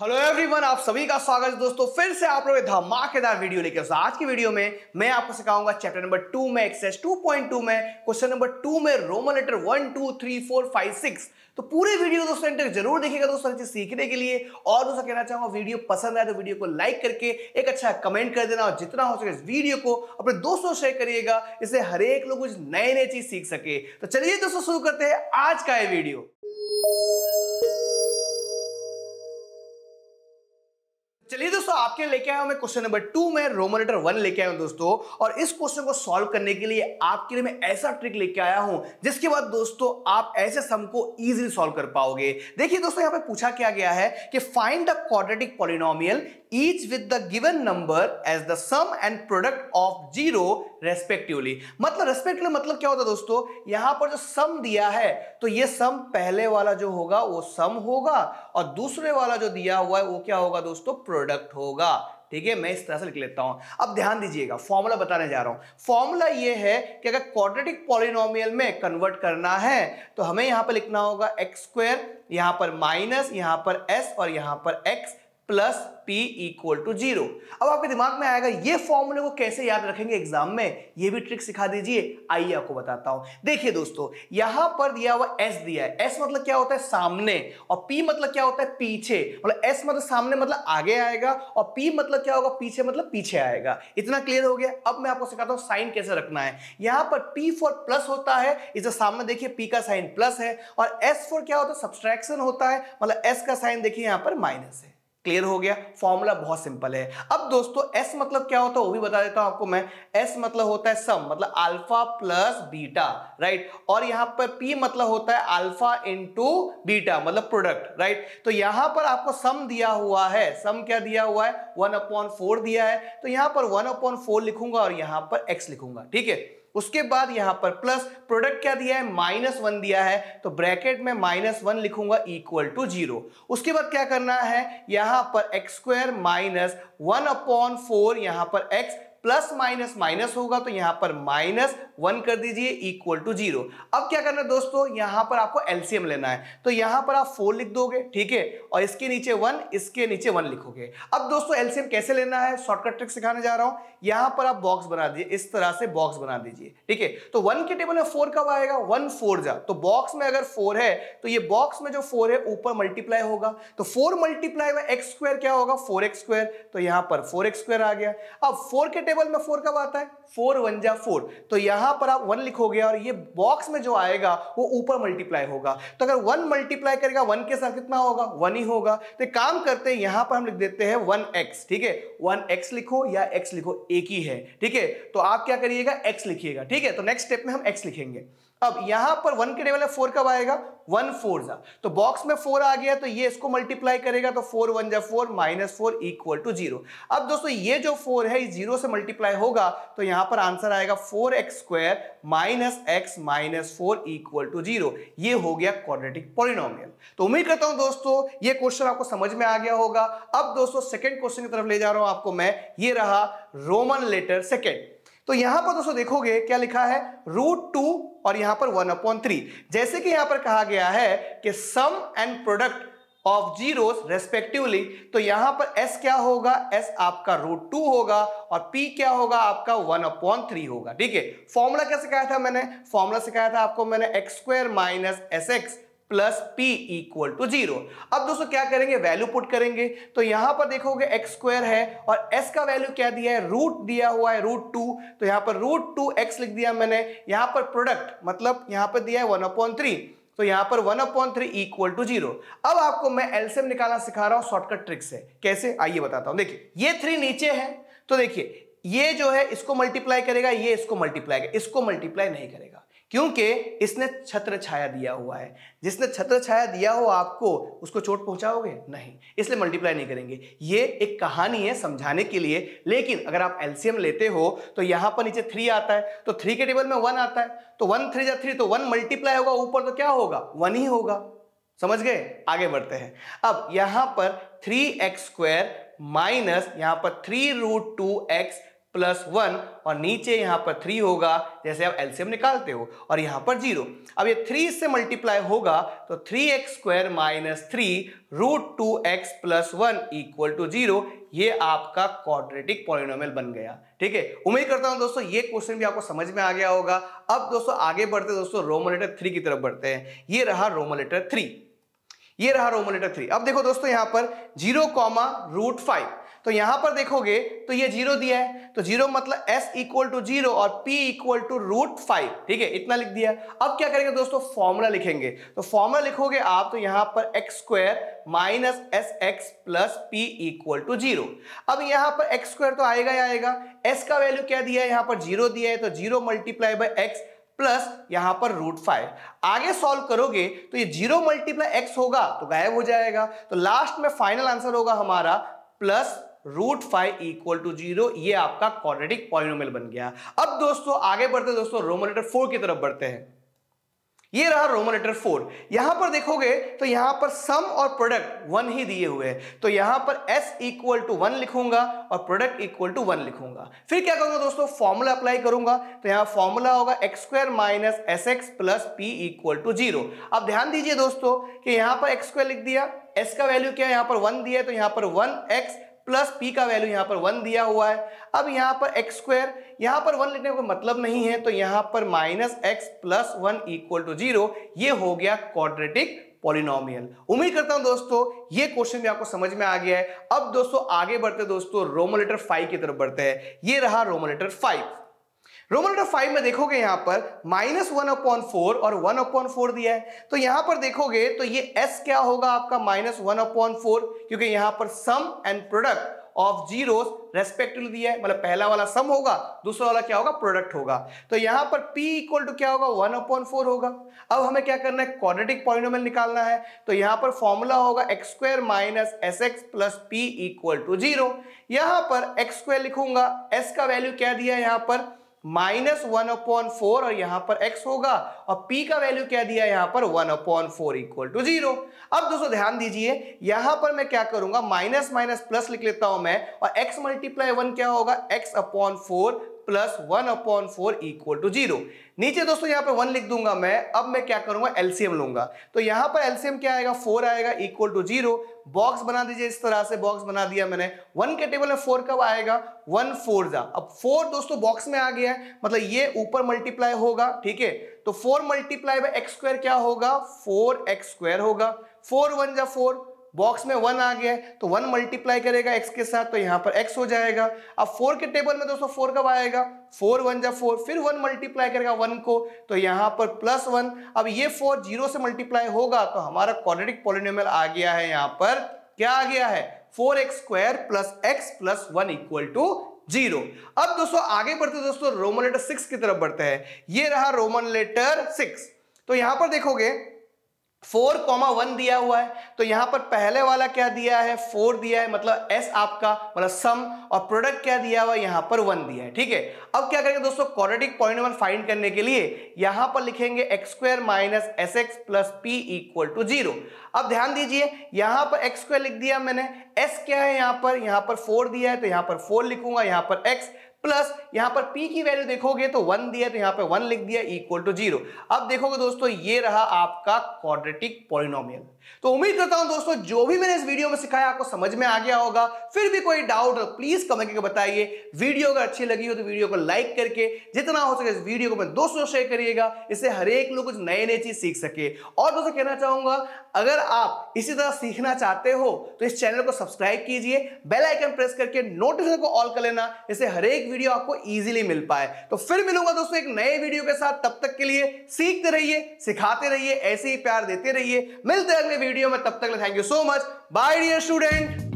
Hello everyone आप सभी का स्वागत है दोस्तों। फिर से आप लोग धमाकेदार वीडियो लेकर आज की वीडियो में मैं आपको सिखाऊँगा चैप्टर नंबर टू में एक्सेस 2.2 में क्वेश्चन नंबर टू में roman letter one two three four five six तो पूरे वीडियो दोस्तों ज़रूर देखिएगा दोस्तों चीज़ सीखने के लिए। और दोस्तों, कहना चाहूँगा, वीडियो पसंद आए तो वीडियो को लाइक करके एक अच्छा कमेंट कर देना। और जितना हो सके इस वीडियो को अपने दोस्तों शेयर करिएगा, इससे हर एक लोग कुछ नए नए चीज़ सीख सके। तो चलिए दोस्तों, शुरू करते हैं आज का ये वीडियो। आपके लेके आया हूँ मैं क्वेश्चन नंबर टू में रोमोनेटर वन लेके आया हूँ दोस्तों। और इस क्वेश्चन को सॉल्व करने के लिए आपके लिए मैं ऐसा ट्रिक लेके आया हूँ, जिसके बाद दोस्तों आप ऐसे सम को इजीली सॉल्व कर पाओगे। देखिए दोस्तों, यहाँ पे पूछा क्या गया है कि find the quadratic polynomial each with the given number as the sum and product of zero respectively मतलब रेस्पेक्टिवली मतलब क्या होता है दोस्तों? यहाँ पर जो सम दिया है तो ये सम पहले वाला जो होगा, वो सम होगा, और दूसरे वाला जो दिया हुआ है, वो क्या होगा दोस्तों? प्रोडक्ट होगा। ठीक है? मैं इस तरह से लिख लेता हूँ। अब ध्यान दीजिएगा फॉर्मूला बताने जा रहा हूँ। फॉर्मूला ये है कि अगर क्वाड्रेटिक पॉलिनोमियल में कन्वर्ट करना है तो हमें यहाँ पर लिखना होगा एक्स स्क्वायर यहाँ पर माइनस यहाँ पर एस और यहाँ पर x plus p equal to zero अब आपके दिमाग में आएगा, ये फॉर्मूले को कैसे याद रखेंगे एग्ज़ाम में? ये भी ट्रिक सिखा दीजिए, आइए आपको बताता हूँ। देखिए दोस्तों, यहाँ पर दिया हुआ एस दिया है। एस मतलब क्या होता है? सामने। और पी मतलब क्या होता है? पीछे। मतलब एस मतलब सामने मतलब आगे आएगा और पी मतलब क्या होगा? पीछे मतलब पीछे आएगा। इतना क्लियर हो गया? अब मैं आपको सिखाता हूँ साइन कैसे रखना है। यहाँ पर पी फॉर प्लस होता है। इसे सामने देखिए पी का साइन प्लस है। और एस फॉर क्या होता है? सब्सट्रैक्शन होता है। मतलब एस का साइन देखिए, यहाँ पर माइनस है। क्लियर हो गया। फॉर्मूला बहुत सिंपल है। अब दोस्तों एस मतलब क्या होता है वो भी बता देता हूँ आपको मैं। एस मतलब होता है सम मतलब अल्फ़ा प्लस बीटा राइट और यहाँ पर पी मतलब होता है अल्फ़ा इंटू बीटा मतलब प्रोडक्ट राइट तो यहाँ पर आपको सम दिया हुआ है। सम क्या दिया हुआ है? वन अपॉन फोर दिया है। तो यहाँ पर वन अपॉन फोर लिखूँगा और यहाँ पर एक्स लिखूँगा, ठीक है? उसके बाद यहाँ पर प्लस प्रोडक्ट क्या दिया है? माइनस वन दिया है। तो ब्रैकेट में माइनस वन लिखूँगा इक्वल टू ज़ीरो उसके बाद क्या करना है? यहाँ पर x square minus one upon four यहाँ पर एक्स प्लस माइनस माइनस होगा तो यहाँ पर माइनस वन कर दीजिए इक्वल टू ज़ीरो अब क्या करना है दोस्तों? यहाँ पर आपको एलसीएम लेना है। तो यहाँ पर आप फोर लिख दोगे, ठीक है? और इसके नीचे वन इसके नीचे वन लिखोगे। अब दोस्तों एलसीएम कैसे लेना है? शॉर्टकट ट्रिक सिखाने जा रहा हूँ। यहाँ पर आप बॉक्स बना दीजिए। इस तरह से बॉक्स बना दीजिए, ठीक है? तो वन के टेबल में फोर कब आएगा? वन फोर जा। तो बॉक्स में अगर फोर है तो ये बॉक्स में जो फोर है, ऊपर मल्टीप्लाई होगा। तो फोर मल्टीप्लाई में एक्स स्क्वायर क्या होगा? फोर एक्स स्क्वायर तो यहाँ पर फोर एक्स स्क्वायर आ गया। अब फोर के टेबल में फोर कब आता है? फोर वन जा फोर तो यहाँ पर आप वन लिखोगे और ये बॉक्स में जो आएगा, वो ऊपर मल्टीप्लाई होगा। तो अगर वन मल्टीप्लाई करेगा वन के साथ कितना होगा? वन ही होगा। तो काम करते हैं, यहाँ पर हम लिख देते हैं वन एक्स ठीक है? वन एक्स लिखो या एक्स लिखो, एक ही है, ठीक है? तो आप क्या करिएगा? एक्स लिखिएगा, ठीक है? तो नेक्स्ट स्टेप में हम एक्स लिखेंगे। अब यहाँ पर वन के टेबल में फोर कब आएगा? वन फोर जा। तो बॉक्स में फोर आ गया तो ये इसको मल्टीप्लाई करेगा तो फोर वन जा four minus four equal to zero अब दोस्तों, ये जो फोर है ज़ीरो से मल्टीप्लाई होगा तो यहाँ पर आंसर आएगा four x square minus x minus four equal to zero ये हो गया क्वाड्रेटिक पॉलिनोमियल तो उम्मीद करता हूँ दोस्तों, ये क्वेश्चन आपको समझ में आ गया होगा। अब दोस्तों सेकेंड क्वेश्चन की तरफ़ ले जा रहा हूँ आपको मैं। ये रहा रोमन लेटर सेकेंड तो यहाँ पर दोस्तों देखोगे क्या लिखा है? रूट टू और यहाँ पर वन अपॉन थ्री जैसे कि यहाँ पर कहा गया है कि sum and product of zeros respectively तो यहाँ पर s क्या होगा? s आपका रूट टू होगा और p क्या होगा? आपका वन अपॉन थ्री होगा। ठीक है? फॉर्मूला क्या सिखाया था मैंने? फॉर्मूला सिखाया था आपको मैंने x square minus s x plus p equal to zero. अब दोस्तों क्या करेंगे? वैल्यू पुट करेंगे। तो यहाँ पर देखोगे एक्स स्क्वायर है और एस का वैल्यू क्या दिया है? रूट दिया हुआ है रूट टू तो यहाँ पर रूट टू एक्स लिख दिया मैंने। यहाँ पर प्रोडक्ट मतलब यहाँ पर दिया है वन अपॉन थ्री तो यहाँ पर one upon three equal to zero अब आपको मैं एल्सियम निकालना सिखा रहा हूँ शॉर्टकट ट्रिक से। कैसे? आइए बताता हूँ। देखिए, ये थ्री नीचे है। तो देखिए, ये जो है, इसको मल्टीप्लाई करेगा, ये इसको मल्टीप्लाई करेगा। इसको मल्टीप्लाई नहीं करेगा। क्योंकि इसने छत्र छाया दिया हुआ है। जिसने छत्र छाया दिया हो आपको, उसको चोट पहुंचाओगे? नहीं। इसलिए मल्टीप्लाई नहीं करेंगे। ये एक कहानी है समझाने के लिए। लेकिन अगर आप एलसीएम लेते हो तो यहाँ पर नीचे थ्री आता है। तो थ्री के टेबल में वन आता है। तो वन थ्री या थ्री तो वन मल्टीप्लाई होगा ऊपर तो क्या होगा? वन ही होगा। समझ गए? आगे बढ़ते हैं। अब यहाँ पर थ्री एक्स स्क्वायर माइनस यहाँ पर three root two x plus one और नीचे यहाँ पर थ्री होगा, जैसे आप एलसीएम निकालते हो, और यहाँ पर ज़ीरो अब ये थ्री से मल्टीप्लाई होगा तो three x square minus three root two x plus one equal to zero ये आपका क्वाड्रेटिक पॉलिनोमियल बन गया। ठीक है? उम्मीद करता हूँ दोस्तों, ये क्वेश्चन भी आपको समझ में आ गया होगा। अब दोस्तों, आगे बढ़ते दोस्तों रोमोलेटर थ्री की तरफ़ बढ़ते हैं। ये रहा रोमोलेटर थ्री ये रहा रोमोलेटर थ्री अब देखो दोस्तों, यहाँ पर ज़ीरो कॉमा रूट फाइव तो यहाँ पर देखोगे तो ये ज़ीरो दिया है। तो ज़ीरो मतलब s इक्वल टू ज़ीरो और p equal to root five ठीक है, इतना लिख दिया। अब क्या करेंगे दोस्तों? फॉर्मूला लिखेंगे। तो फॉर्मूला लिखोगे आप तो यहाँ पर x square minus s x plus p equal to zero. अब यहाँ पर एक्स स्क्वायर तो आएगा ही आएगा। S का वैल्यू क्या दिया है? यहाँ पर ज़ीरो दिया है तो zero multiply by x plus यहाँ पर रूट फाइव आगे सॉल्व करोगे तो ये ज़ीरो मल्टीप्लाई एक्स होगा तो गायब हो जाएगा। तो लास्ट में फाइनल आंसर होगा हमारा plus root five equal to zero ये आपका क्वाड्रेटिक पॉलिनोमियल बन गया। अब दोस्तों, आगे बढ़ते दोस्तों रोमोलेटर फोर की तरफ़ बढ़ते हैं। ये रहा रोमन लेटर फोर यहाँ पर देखोगे तो यहाँ पर सम और प्रोडक्ट वन ही दिए हुए हैं। तो यहाँ पर s इक्वल टू वन लिखूँगा और प्रोडक्ट इक्वल टू वन लिखूँगा। फिर क्या करूँगा दोस्तों फॉर्मूला अप्लाई करूँगा। तो यहाँ फॉर्मूला होगा x square minus s x plus p equal to zero अब ध्यान दीजिए दोस्तों, कि यहाँ पर एक्स स्क्वायर लिख दिया। s का वैल्यू क्या है? यहाँ पर वन दिया है तो यहाँ पर वन एक्स प्लस पी का वैल्यू यहाँ पर वन दिया हुआ है। अब यहाँ पर एक्स स्क्वायर यहाँ पर वन लिखने का मतलब नहीं है तो यहाँ पर minus x plus one equal to zero ये हो गया क्वाड्रेटिक पॉलिनोमियल उम्मीद करता हूँ दोस्तों, ये क्वेश्चन भी आपको समझ में आ गया है। अब दोस्तों, आगे बढ़ते दोस्तों रोमोलेटर फाइव की तरफ़ बढ़ते हैं। ये रहा रोमोलेटर फाइव रोमन नंबर फाइव में देखोगे यहाँ पर माइनस वन अपॉन फोर और वन अपॉन फोर दिया है। तो यहाँ पर देखोगे तो ये एस क्या होगा आपका? माइनस वन अपॉन फोर, क्योंकि यहाँ पर sum and product of zeros respectively दिया है। मतलब पहला वाला सम होगा, दूसरा वाला क्या होगा? प्रोडक्ट होगा। तो यहाँ पर p इक्वल टू क्या होगा? वन अपॉन फोर होगा। अब हमें क्या करना है? क्वाड्रेटिक पॉलिनोमियल निकालना है। तो यहाँ पर फॉर्मूला होगा x square minus s x plus p equal to zero यहाँ पर एक्स स्क्वायर लिखूँगा। S का वैल्यू क्या दिया है यहाँ पर? माइनस वन अपॉन फोर और यहाँ पर x होगा और p का वैल्यू क्या दिया यहाँ पर? One upon four equal to zero अब दोस्तों ध्यान दीजिए, यहाँ पर मैं क्या करूँगा? माइनस माइनस प्लस लिख लेता हूँ मैं और x मल्टीप्लाई वन क्या होगा? x upon four plus one upon four equal to zero नीचे दोस्तों यहाँ पर वन लिख दूँगा मैं, अब मैं क्या करूँगा? एलसीएम लूँगा। तो यहाँ पर एलसीएम क्या आएगा? फोर आएगा इक्वल टू ज़ीरो बॉक्स बना दीजिए इस तरह से बॉक्स बना दिया मैंने। वन के टेबल में फोर कब आएगा? वन फोर जा। अब फोर दोस्तों बॉक्स में आ गया है। मतलब ये ऊपर मल्टीप्लाई होगा, ठीक है? तो four multiply by x square क्या होगा? फोर एक्स स्क्वायर होगा। फोर वन जा फोर बॉक्स में वन आ गया तो वन मल्टीप्लाई करेगा एक्स के साथ तो यहाँ पर एक्स हो जाएगा। अब फोर के टेबल में दोस्तों फोर कब आएगा? फोर वन जा फोर फिर वन मल्टीप्लाई करेगा वन को तो यहाँ पर प्लस वन अब ये फोर ज़ीरो से मल्टीप्लाई होगा तो हमारा क्वाड्रेटिक पॉलिनोमियल आ गया है यहाँ पर। क्या आ गया है? Four x square plus x plus one equal to zero अब दोस्तों आगे बढ़ते दोस्तों रोमन लेटर सिक्स की तरफ़ बढ़ते हैं। ये रहा रोमन लेटर सिक्स तो यहाँ पर देखोगे फोर कॉमा वन दिया हुआ है। तो यहाँ पर पहले वाला क्या दिया है? फोर दिया है मतलब एस आपका मतलब सम और प्रोडक्ट क्या दिया हुआ है? यहाँ पर वन दिया है, ठीक है? अब क्या करेंगे दोस्तों क्वाड्रेटिक पॉलिनोमियल फाइंड करने के लिए यहाँ पर लिखेंगे x square minus s x plus p equal to zero अब ध्यान दीजिए, यहाँ पर एक्स स्क्वायर लिख दिया मैंने एस क्या है यहाँ पर? यहाँ पर फोर दिया है तो यहाँ पर फोर लिखूँगा, यहाँ पर एक्स प्लस यहाँ पर p की वैल्यू देखोगे तो वन दिया तो यहाँ पर वन लिख दिया इक्वल टू ज़ीरो अब देखोगे दोस्तों, ये रहा आपका क्वाड्रेटिक पॉलिनोमियल तो उम्मीद करता हूँ दोस्तों, जो भी मैंने इस वीडियो में सिखाया आपको समझ में आ गया होगा। फिर भी कोई डाउट प्लीज़ कमेंट करके बताइए। वीडियो अगर अच्छी लगी हो तो वीडियो को लाइक करके, जितना हो सके इस वीडियो को मैं दोस्तों शेयर करिएगा। इससे हर एक लोग कुछ नए नए चीज़ सीख सके। और दोस्तों, कहना चाहूँगा, अगर आप इसी तरह सीखना चाहते हो तो इस चैनल को सब्सक्राइब कीजिए। बेल आइकन प्रेस करके नोटिफिकेशन को ऑल कर लेना। इससे हर एक वीडियो आपको इजीली मिल पाए। तो फिर मिलूँगा दोस्तों एक नए वीडियो के साथ। तब तक के लिए सीखते रहिए, सिखाते रहिए, ऐसे ही प्यार देते रहिए। मिलते अगले वीडियो में। तब तक thank you so much bye dear student